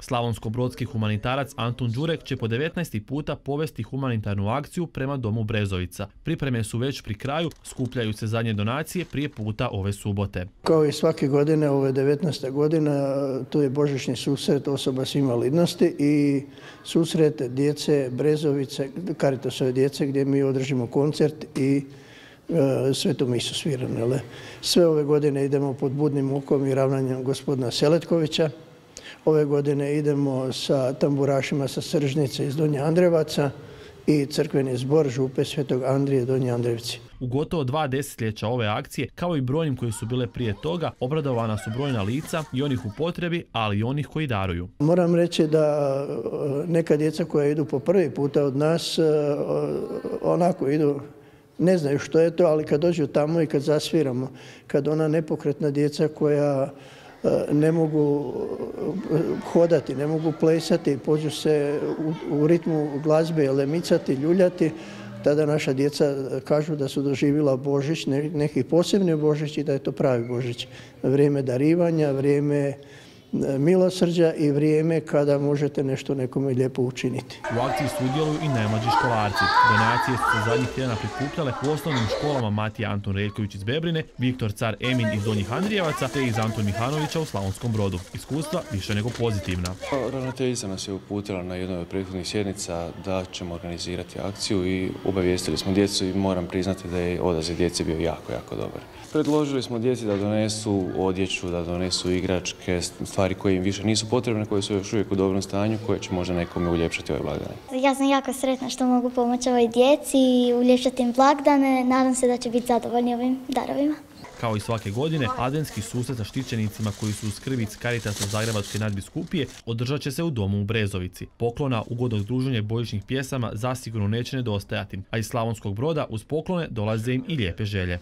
Slavonsko-brodski humanitarac Antun Đurek će po 19. puta povesti humanitarnu akciju prema domu Brezovica. Pripreme su već pri kraju, skupljaju se zadnje donacije prije puta ove subote. Kao i svake godine, ovo je 19. godina, tu je božićni susret osoba s invalidnosti i susret djece Brezovice, Karitasove djece gdje mi održimo koncert i e, svetu misu svirane. Sve ove godine idemo pod budnim okom i ravnanjem gospodina Seletkovića. Ove godine idemo sa tamburašima sa Sržnice iz Donje Andrevaca i crkveni zbor Župe Svetog Andrije Donje Andrevci. U gotovo dva desetljeća ove akcije, kao i brojnim koji su bile prije toga, obradovana su brojna lica i onih u potrebi, ali i onih koji daruju. Moram reći da e, neka djeca koja idu po prvi puta od nas, e, onako idu ne znaju što je to, ali kad dođu tamo i kad zasviramo, kad ona nepokretna djeca koja E, ne mogu hodati, ne mogu plesati, pođu se u, ritmu glazbe lemicati, ljuljati, tada naša djeca kažu da su doživjela Božić, neki posebni Božić i da je to pravi Božić. Vrijeme darivanja, vrijeme milosrđa i vrijeme kada možete nešto nekome lijepo učiniti. U akciji sudjeluju i najmlađi školarci. Donacije su se zadnjih tjedana prikupljale u osnovnim školama Matija Anton Reljković iz Bebrine, Viktor Car Emin iz Donjih Andrijevaca te iz Anton Mihanovića u Slavonskom brodu. Iskustva više nego pozitivna. Ravnateljica nas je uputila na jednoj od prethodnih sjednica da ćemo organizirati akciju i obavijestili smo djecu i moram priznati da je odaziv djece bio jako, jako dobar. Predložili smo djeci da donesu odjeću, da donesu igračke, stvari koje im više nisu potrebne, koje su još uvijek u dobrom stanju, koje će možda nekome uljepšati ovaj blagdane. Ja sam jako sretna što mogu pomoći ovoj djeci i uljepšati im blagdane. Nadam se da će biti zadovoljni ovim darovima. Kao i svake godine, adventski susret sa štićenicima koji su u skrbi Caritasa Zagrebačke nadbiskupije održat će se u domu u Brezovici. Poklona, ugodno združenje bojičnih pjesama zasigurno neće nedostajati, a iz Slavonskog broda uz poklone dolaze im i lijepe želje.